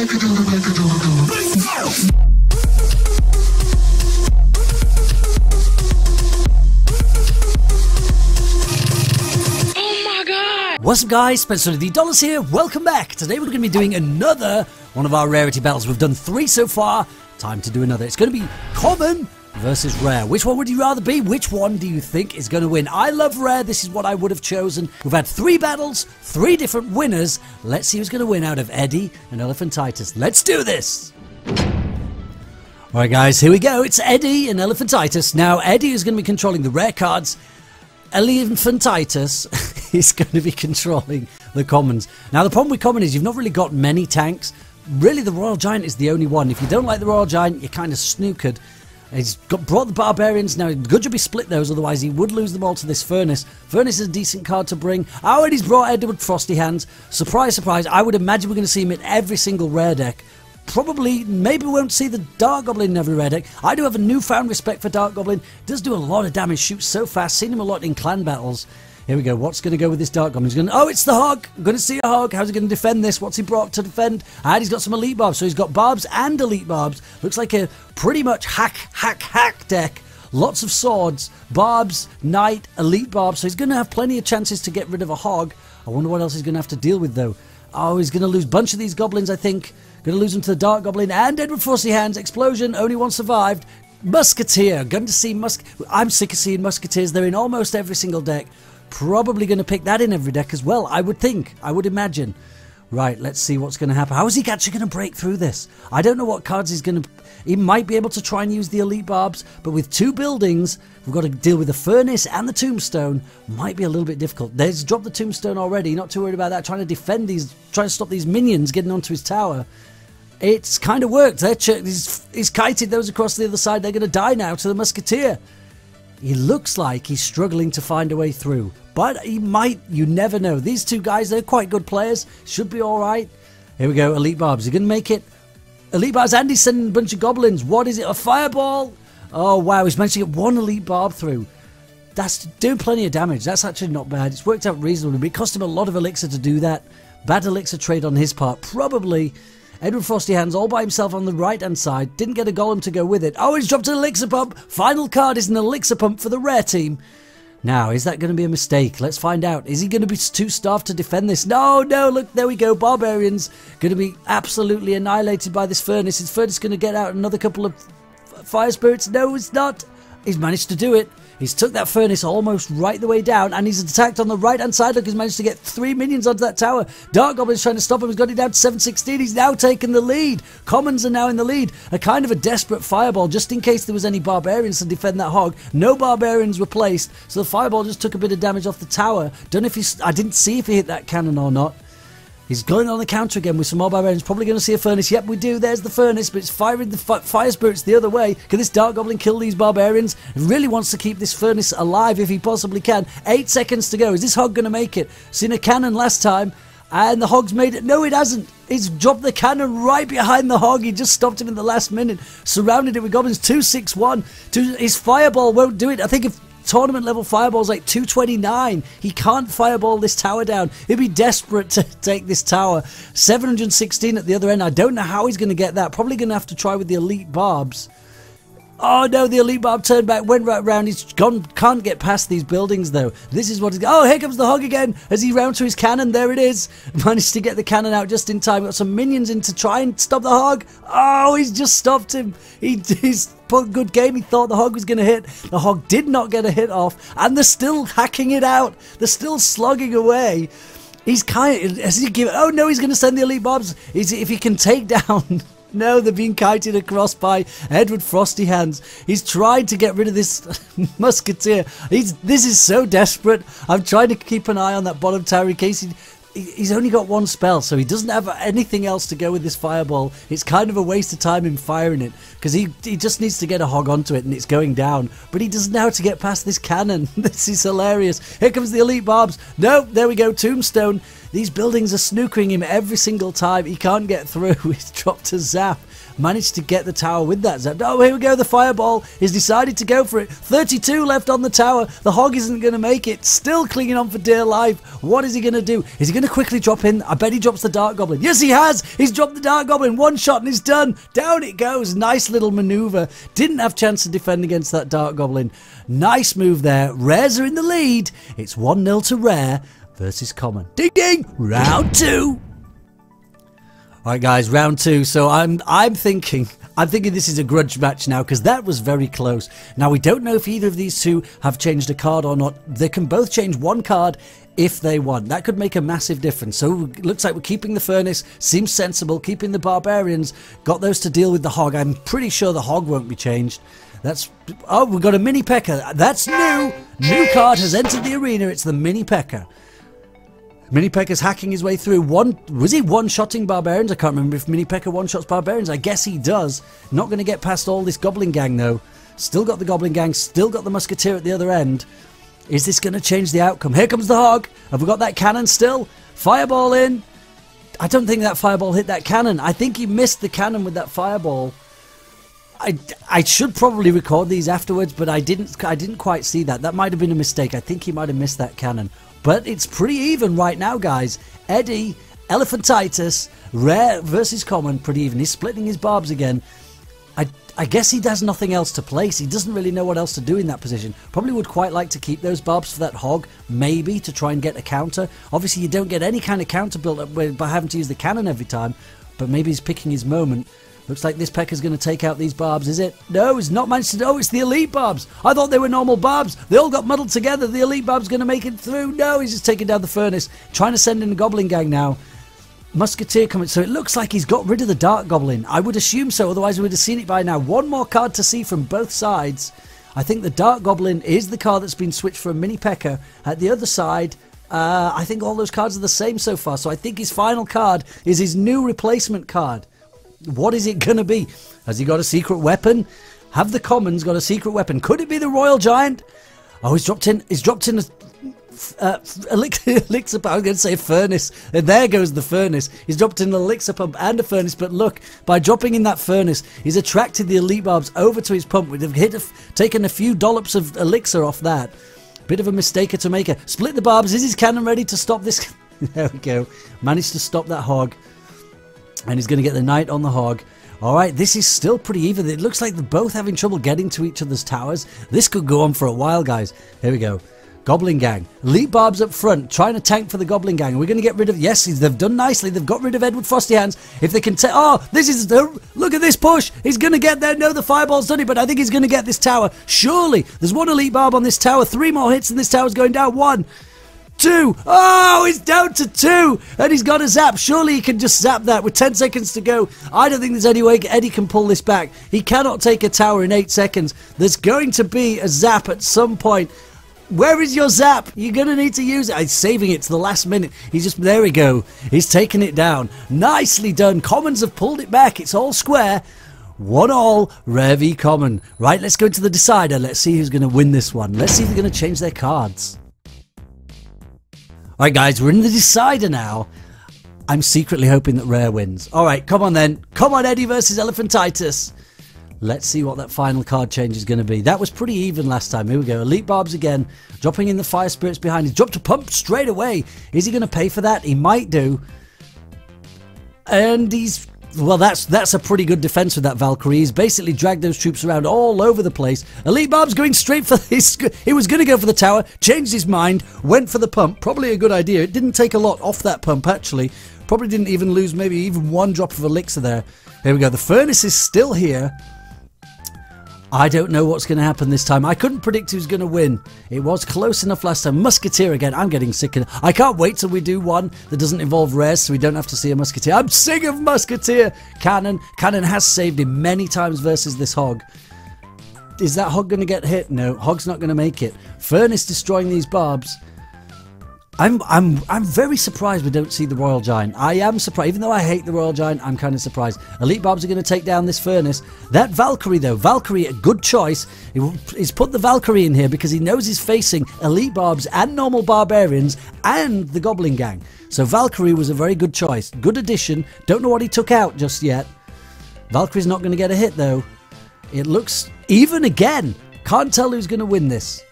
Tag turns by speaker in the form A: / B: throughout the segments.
A: What's up guys, Spencer the Dollars here, welcome back! Today we're going to be doing another one of our rarity battles. We've done three so far, time to do another. It's going to be common versus rare. Which one would you rather be? Which one do you think is going to win? I love rare, this is what I would have chosen. We've had three battles, three different winners. Let's see who's going to win out of Eddie and Elephantitis. Let's do this! Alright guys, here we go. It's Eddie and Elephantitis. Now Eddie is going to be controlling the rare cards. Elephantitis is going to be controlling the commons. Now, the problem with common is you've not really got many tanks. Really, the Royal Giant is the only one. If you don't like the Royal Giant, you're kind of snookered. He's got, brought the Barbarians. Now, good to be split those, otherwise he would lose them all to this Furnace. Furnace is a decent card to bring. Oh, and he's brought Edward Frosty Hands. Surprise, surprise. I would imagine we're going to see him in every single rare deck probably, maybe we won't see the Dart Goblin in every red deck. I do have a newfound respect for Dart Goblin. Does do a lot of damage, shoots so fast. Seen him a lot in clan battles. Here we go. What's going to go with this Dart Goblin? He's going to, oh, it's the Hog. I'm going to see a Hog. How's he going to defend this? What's he brought to defend? And he's got some Elite Barbs. So he's got Barbs and Elite Barbs. Looks like a pretty much hack, hack, hack deck. Lots of swords, Barbs, Knight, Elite Barbs. So he's going to have plenty of chances to get rid of a Hog. I wonder what else he's going to have to deal with, though. Oh, he's going to lose a bunch of these Goblins, I think. Going to lose them to the Dart Goblin and Edward Frosty Hands. Explosion, only one survived. Musketeer, going to see Musk. I'm sick of seeing Musketeers. They're in almost every single deck. Probably going to pick that in every deck as well, I would think. I would imagine. Right, let's see what's going to happen. How is he actually going to break through this? I don't know what cards he's going to... He might be able to try and use the Elite Barbs, but with two buildings, we've got to deal with the Furnace and the Tombstone. Might be a little bit difficult. There's dropped the Tombstone already, not too worried about that. Trying to defend these... Trying to stop these minions getting onto his tower. It's kind of worked. They're he's, he's kited those across the other side. They're going to die now to the Musketeer. He looks like he's struggling to find a way through. But he might, you never know. These two guys, they're quite good players. Should be alright. Here we go, Elite Barbs. He going to make it? Elite Barbs, Andy sending a bunch of goblins. What is it? A fireball? Oh, wow. He's managed to get one Elite Barb through. That's doing plenty of damage. That's actually not bad. It's worked out reasonably. But it cost him a lot of elixir to do that. Bad elixir trade on his part. Probably Edward Frosty Hands all by himself on the right hand side. Didn't get a golem to go with it. Oh, he's dropped an elixir pump. Final card is an elixir pump for the rare team. Now, is that going to be a mistake? Let's find out. Is he going to be too starved to defend this? No, no, look, there we go. Barbarians going to be absolutely annihilated by this furnace. Is furnace going to get out another couple of fire spirits? No, it's not. He's managed to do it. He's took that furnace almost right the way down, and he's attacked on the right hand side. Look, he's managed to get three minions onto that tower. Dart Goblin's trying to stop him. He's got it down to 716. He's now taken the lead. Commons are now in the lead. A kind of a desperate fireball, just in case there was any barbarians to defend that hog. No barbarians were placed, so the fireball just took a bit of damage off the tower. Don't know if he. I didn't see if he hit that cannon or not. He's going on the counter again with some barbarians. Probably going to see a furnace. Yep, we do. There's the furnace, but it's firing the fi fire spirits the other way. Can this Dart Goblin kill these barbarians? He really wants to keep this furnace alive if he possibly can. Eight seconds to go. Is this hog going to make it? Seen a cannon last time. And the hog's made it. No, it hasn't. He's dropped the cannon right behind the hog. He just stopped him in the last minute. Surrounded it with goblins. 261. Two, his fireball won't do it. I think if tournament level fireball's like 229. He can't fireball this tower down. He'd be desperate to take this tower. 716 at the other end. I don't know how he's going to get that. Probably going to have to try with the elite barbs. Oh no, the elite barb turned back, went right round. He's gone, can't get past these buildings though. This is what he's. Oh, here comes the hog again as he round to his cannon. There it is. Managed to get the cannon out just in time. Got some minions in to try and stop the hog. Oh, he's just stopped him. He, he's put good game. He thought the hog was going to hit. The hog did not get a hit off, and they're still hacking it out. They're still slugging away. He's kind of. Has he given? Oh no, he's going to send the elite bobs. If he can take down. No, they're being kited across by Edward Frosty Hands. He's tried to get rid of this musketeer. He's this is so desperate. I'm trying to keep an eye on that bottom tower in case he he's only got one spell, so he doesn't have anything else to go with this fireball. It's kind of a waste of time in firing it because he he just needs to get a hog onto it and it's going down. But he doesn't know how to get past this cannon. this is hilarious. Here comes the elite barbs. No, there we go. Tombstone. These buildings are snookering him every single time. He can't get through. He's dropped a zap. Managed to get the tower with that. Oh, here we go. The fireball is decided to go for it. 32 left on the tower. The hog isn't going to make it. Still clinging on for dear life. What is he going to do? Is he going to quickly drop in? I bet he drops the Dart Goblin. Yes, he has. He's dropped the Dart Goblin. One shot and he's done. Down it goes. Nice little maneuver. Didn't have chance to defend against that Dart Goblin. Nice move there. Rares are in the lead. It's 1-0 to Rare versus Common. Ding ding! Round two! Alright guys, round two. So I'm I'm thinking I'm thinking this is a grudge match now because that was very close. Now we don't know if either of these two have changed a card or not. They can both change one card if they want. That could make a massive difference. So it looks like we're keeping the furnace. Seems sensible. Keeping the barbarians. Got those to deal with the hog. I'm pretty sure the hog won't be changed. That's oh, we've got a mini pecker. That's new. New card has entered the arena. It's the mini P.E.K.K.A. Mini P.E.K.K.A.'s hacking his way through. One was he one-shotting barbarians? I can't remember if Mini P.E.K.K.A. one-shots barbarians. I guess he does. Not going to get past all this Goblin Gang though. Still got the Goblin Gang. Still got the Musketeer at the other end. Is this going to change the outcome? Here comes the Hog. Have we got that cannon still? Fireball in. I don't think that fireball hit that cannon. I think he missed the cannon with that fireball. I, I should probably record these afterwards, but I didn't I didn't quite see that. That might have been a mistake. I think he might have missed that cannon. But it's pretty even right now, guys. Eddie, Elephantitis, rare versus common, pretty even. He's splitting his barbs again. I, I guess he has nothing else to place. He doesn't really know what else to do in that position. Probably would quite like to keep those barbs for that hog, maybe, to try and get a counter. Obviously, you don't get any kind of counter built up by having to use the cannon every time, but maybe he's picking his moment. Looks like this Pekka's going to take out these barbs, is it? No, he's not managed to. Oh, it's the elite barbs. I thought they were normal barbs. They all got muddled together. The elite barb's going to make it through. No, he's just taking down the furnace. Trying to send in the Goblin Gang now. Musketeer coming. So it looks like he's got rid of the Dart Goblin. I would assume so, otherwise we would have seen it by now. One more card to see from both sides. I think the Dart Goblin is the card that's been switched for a Mini pecker. At the other side, uh, I think all those cards are the same so far. So I think his final card is his new replacement card. What is it going to be? Has he got a secret weapon? Have the commons got a secret weapon? Could it be the Royal Giant? Oh, he's dropped in. He's dropped in a, uh, elixir, elixir pump. I was going to say furnace. And there goes the furnace. He's dropped in an elixir pump and a furnace. But look, by dropping in that furnace, he's attracted the elite barbs over to his pump. We'd have hit a, taken a few dollops of elixir off that. Bit of a mistake to make. A split the barbs. Is his cannon ready to stop this? there we go. Managed to stop that hog. And he's going to get the knight on the hog. Alright, this is still pretty even. It looks like they're both having trouble getting to each other's towers. This could go on for a while, guys. Here we go. Goblin Gang. Elite Barbs up front, trying to tank for the Goblin Gang. We're going to get rid of... Yes, they've done nicely. They've got rid of Edward Frosty Hands. If they can take... Oh, this is... The, look at this push. He's going to get there. No, the Fireball's done it, but I think he's going to get this tower. Surely. There's one Elite Barb on this tower. Three more hits and this tower's going down. One two. Oh, he's down to two. And he's got a zap. Surely he can just zap that with 10 seconds to go. I don't think there's any way Eddie can pull this back. He cannot take a tower in 8 seconds. There's going to be a zap at some point. Where is your zap? You're going to need to use it. He's saving it to the last minute. He's just, there we go. He's taken it down. Nicely done. Commons have pulled it back. It's all square. One all, Rare v Common. Right, let's go to the decider. Let's see who's going to win this one. Let's see if they're going to change their cards. Alright guys, we're in the decider now. I'm secretly hoping that Rare wins. Alright, come on then. Come on Eddie versus Elephantitis. Let's see what that final card change is going to be. That was pretty even last time. Here we go. Elite Barbs again. Dropping in the Fire Spirits behind. He's dropped a pump straight away. Is he going to pay for that? He might do. And he's well, that's that's a pretty good defense with that Valkyrie. He's basically dragged those troops around all over the place. Elite Barb's going straight for this. He was going to go for the tower, changed his mind, went for the pump. Probably a good idea. It didn't take a lot off that pump, actually. Probably didn't even lose maybe even one drop of elixir there. Here we go. The furnace is still here. I don't know what's going to happen this time. I couldn't predict who's going to win. It was close enough last time. Musketeer again. I'm getting sick of I can't wait till we do one that doesn't involve rares so we don't have to see a Musketeer. I'm sick of Musketeer. Cannon. Cannon has saved him many times versus this Hog. Is that Hog going to get hit? No. Hog's not going to make it. Furnace destroying these barbs. I'm I'm I'm very surprised we don't see the Royal Giant. I am surprised, even though I hate the Royal Giant. I'm kind of surprised. Elite Barbs are going to take down this furnace. That Valkyrie though, Valkyrie, a good choice. He's put the Valkyrie in here because he knows he's facing Elite Barbs and normal barbarians and the Goblin Gang. So Valkyrie was a very good choice. Good addition. Don't know what he took out just yet. Valkyrie's not going to get a hit though. It looks even again. Can't tell who's going to win this.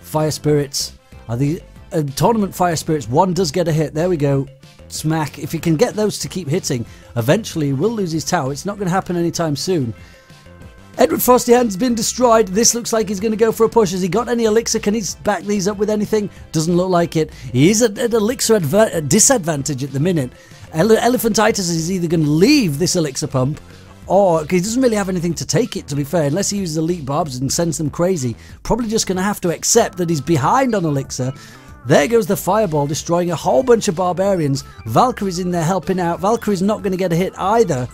A: Fire Spirits are the uh, tournament Fire Spirits. One does get a hit. There we go. Smack. If he can get those to keep hitting, eventually he will lose his tower. It's not going to happen anytime soon. Edward Frosty Hand's been destroyed. This looks like he's going to go for a push. Has he got any elixir? Can he back these up with anything? Doesn't look like it. He is at an elixir disadvantage at the minute. Ele Elephantitis is either going to leave this elixir pump or he doesn't really have anything to take it to be fair unless he uses elite barbs and sends them crazy probably just going to have to accept that he's behind on elixir there goes the fireball destroying a whole bunch of barbarians valkyrie's in there helping out valkyrie's not going to get a hit either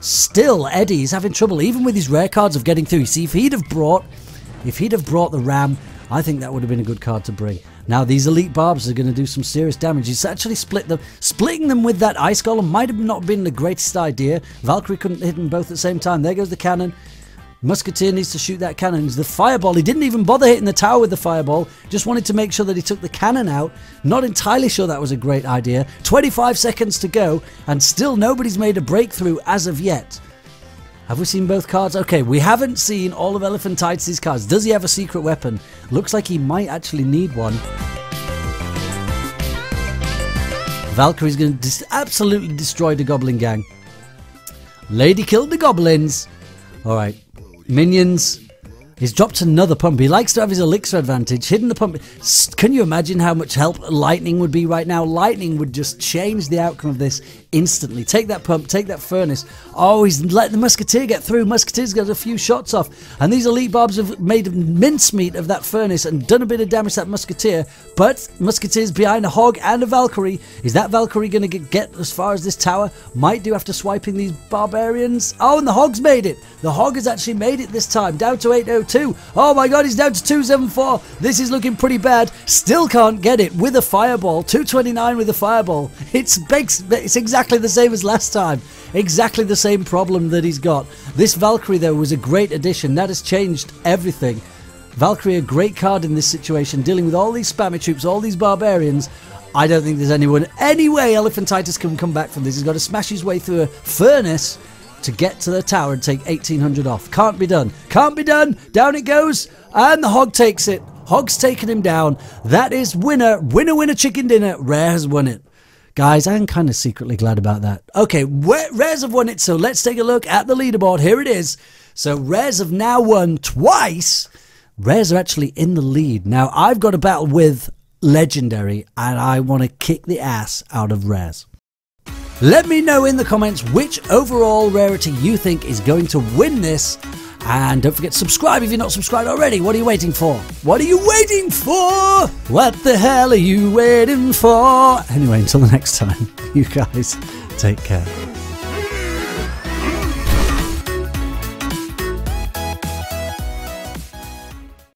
A: still eddie's having trouble even with his rare cards of getting through see if he'd have brought if he'd have brought the ram i think that would have been a good card to bring now these elite barbs are going to do some serious damage. He's actually split them. Splitting them with that ice golem might have not been the greatest idea. Valkyrie couldn't hit them both at the same time. There goes the cannon. Musketeer needs to shoot that cannon. The fireball, he didn't even bother hitting the tower with the fireball. Just wanted to make sure that he took the cannon out. Not entirely sure that was a great idea. 25 seconds to go, and still nobody's made a breakthrough as of yet. Have we seen both cards? Okay, we haven't seen all of Elephant Elephantitis' cards. Does he have a secret weapon? Looks like he might actually need one. Valkyrie's going to absolutely destroy the Goblin Gang. Lady killed the Goblins. Alright. Minions. He's dropped another pump. He likes to have his elixir advantage. Hidden the pump. Can you imagine how much help lightning would be right now? Lightning would just change the outcome of this instantly. Take that pump, take that furnace. Oh, he's let the Musketeer get through. Musketeer's got a few shots off. And these Elite Barbs have made mincemeat of that furnace and done a bit of damage to that Musketeer. But Musketeer's behind a Hog and a Valkyrie. Is that Valkyrie going to get as far as this tower? Might do after swiping these Barbarians. Oh, and the Hog's made it. The Hog has actually made it this time. Down to oh 802. Oh my god, he's down to 274. This is looking pretty bad. Still can't get it with a Fireball. 229 with a Fireball. It's, it's exactly exactly the same as last time. Exactly the same problem that he's got. This Valkyrie, though, was a great addition. That has changed everything. Valkyrie, a great card in this situation, dealing with all these spammy troops, all these barbarians. I don't think there's anyone, any way Elephantitis can come back from this. He's got to smash his way through a furnace to get to the tower and take 1800 off. Can't be done. Can't be done. Down it goes. And the hog takes it. Hog's taken him down. That is winner. Winner, winner, chicken dinner. Rare has won it. Guys, I'm kind of secretly glad about that. Okay, Rares have won it, so let's take a look at the leaderboard. Here it is. So Rares have now won twice. Rares are actually in the lead. Now, I've got a battle with Legendary, and I want to kick the ass out of Rares. Let me know in the comments which overall rarity you think is going to win this and don't forget to subscribe if you're not subscribed already. What are you waiting for? What are you waiting for? What the hell are you waiting for? Anyway, until the next time, you guys take care.